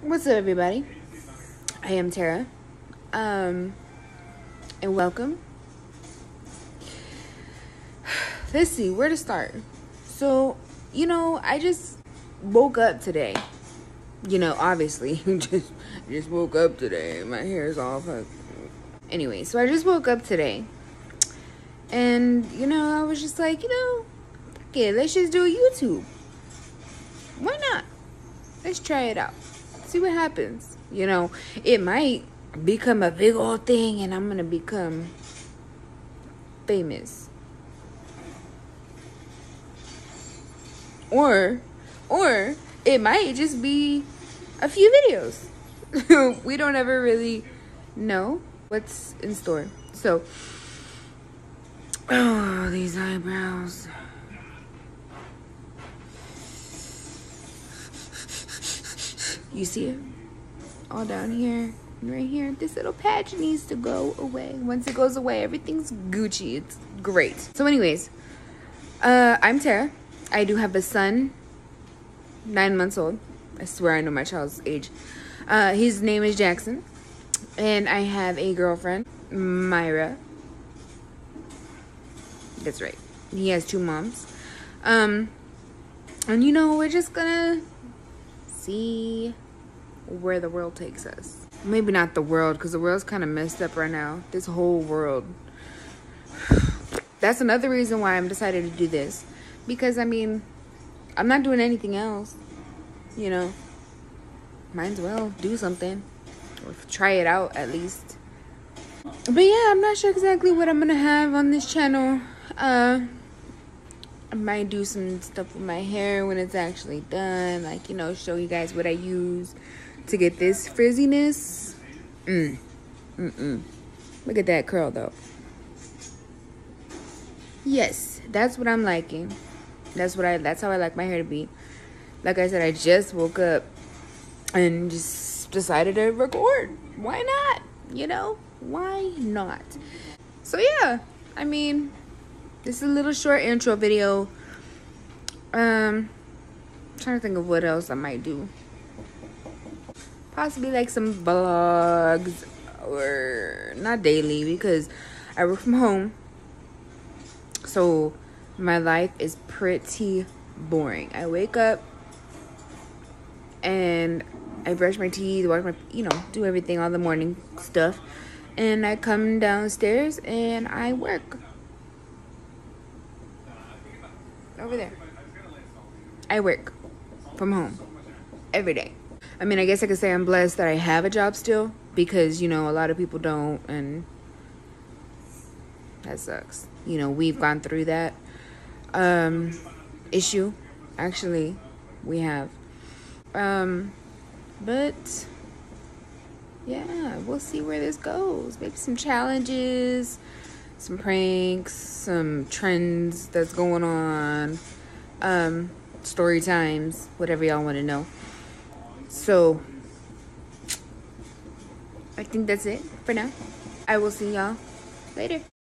What's up, everybody? I am Tara, um, and welcome. Let's see where to start. So, you know, I just woke up today. You know, obviously, just just woke up today. My hair is all fucked. Anyway, so I just woke up today, and you know, I was just like, you know, okay, let's just do YouTube. Why not? Let's try it out see what happens. You know, it might become a big old thing and I'm gonna become famous. Or or it might just be a few videos. we don't ever really know what's in store. So oh these eyebrows. You see it? All down here right here. This little patch needs to go away. Once it goes away, everything's Gucci. It's great. So anyways, uh, I'm Tara. I do have a son, nine months old. I swear I know my child's age. Uh, his name is Jackson. And I have a girlfriend, Myra. That's right. He has two moms. Um, and you know, we're just gonna see where the world takes us. Maybe not the world, because the world's kind of messed up right now. This whole world. That's another reason why I'm decided to do this. Because, I mean, I'm not doing anything else. You know, might as well do something. Or try it out, at least. But yeah, I'm not sure exactly what I'm going to have on this channel. Uh, I might do some stuff with my hair when it's actually done. Like, you know, show you guys what I use to get this frizziness. Mm. Mm-mm. Look at that curl, though. Yes, that's what I'm liking. That's what I, that's how I like my hair to be. Like I said, I just woke up and just decided to record. Why not? You know, why not? So yeah, I mean, this is a little short intro video. Um, I'm trying to think of what else I might do possibly like some vlogs or not daily because I work from home. So my life is pretty boring. I wake up and I brush my teeth, wash my, you know, do everything, all the morning stuff. And I come downstairs and I work. Over there. I work from home every day. I mean, I guess I could say I'm blessed that I have a job still because, you know, a lot of people don't and that sucks. You know, we've gone through that um issue. Actually, we have. Um but yeah, we'll see where this goes. Maybe some challenges, some pranks, some trends that's going on, um, story times, whatever y'all want to know. So, I think that's it for now. I will see y'all later.